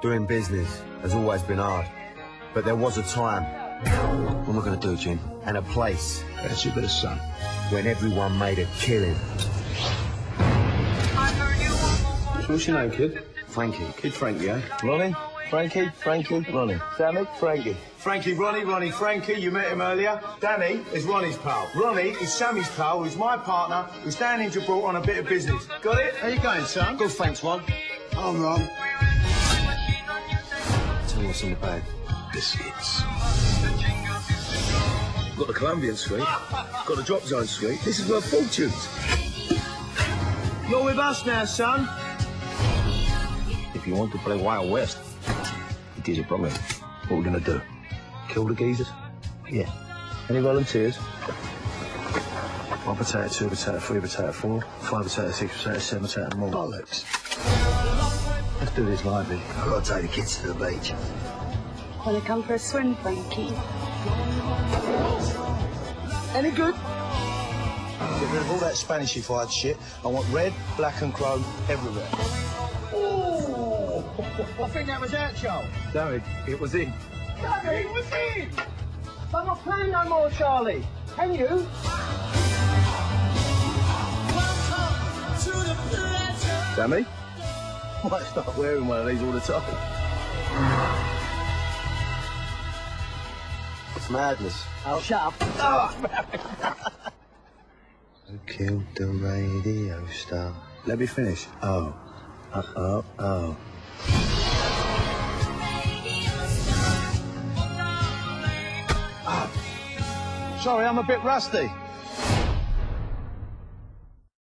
Doing business has always been hard. But there was a time. What am I going to do, Jim? And a place. That's your bit of son. When everyone made a killing. What's your name, kid? Frankie. Kid Frankie, eh? Ronnie, Frankie, Frankie, Ronnie. Sammy, Frankie. Frankie, Ronnie, Ronnie, Frankie, you met him earlier. Danny is Ronnie's pal. Ronnie is Sammy's pal, who's my partner, who's down in Gibraltar on a bit of business. Got it? How you going, son? Good, thanks, Ron. I'm Ron. Tell me what's in the bag. Biscuits. Got the Colombian suite. Got the drop zone suite. This is worth fortunes. You're with us now, son. If you want to play Wild West, it is a problem. What we gonna do? Kill the geezers? Yeah. Any volunteers? One potato, two potato, three potato, four, five potato, six potato, seven potato, more. Bollocks. Let's do this lively. I've got to take the kids to the beach. Want to come for a swim, Frankie? Any good? Get rid of all that Spanishy fired shit. I want red, black and chrome everywhere. Oh, I think that was out, Charles. No, it, it was in. Danny, it was in. I'm not playing no more, Charlie. Can you? Sammy? Might start wearing one of these all the time. It's madness. Oh, shut up. Who killed the radio star? Let me finish. Oh. Uh, oh, oh. Sorry, I'm a bit rusty.